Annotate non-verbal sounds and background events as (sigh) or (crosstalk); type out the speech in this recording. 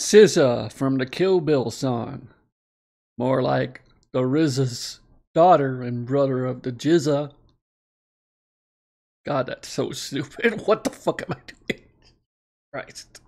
SZA from the Kill Bill song. More like the RZA's daughter and brother of the GZA. God, that's so stupid. (laughs) What the fuck am I doing? Christ.